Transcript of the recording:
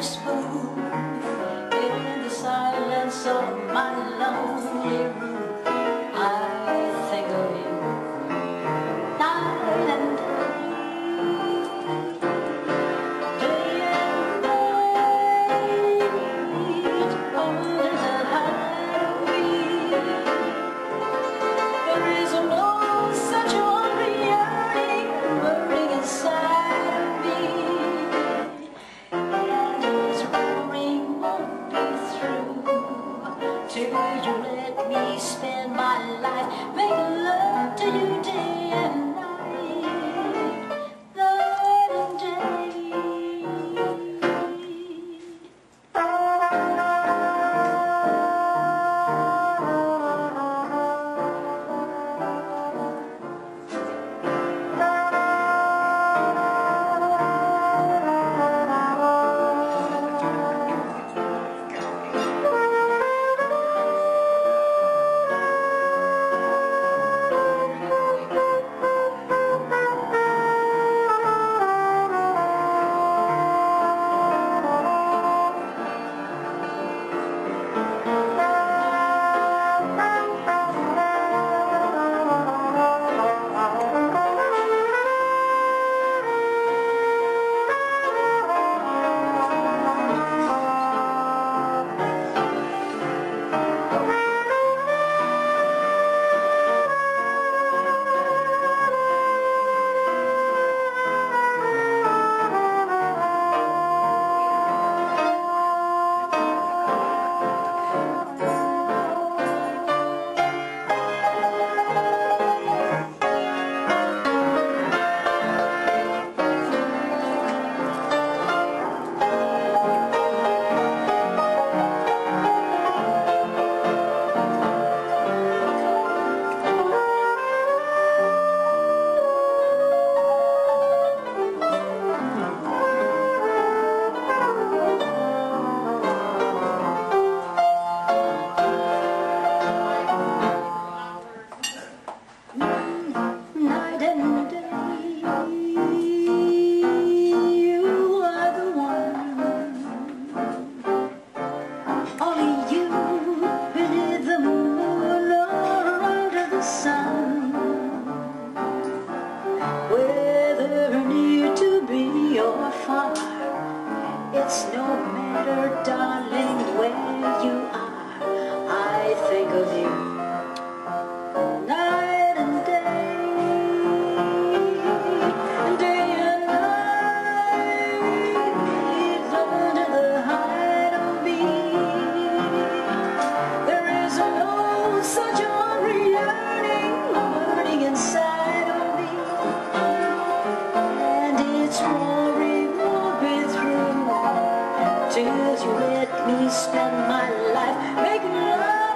whisper till you let me spend my life making love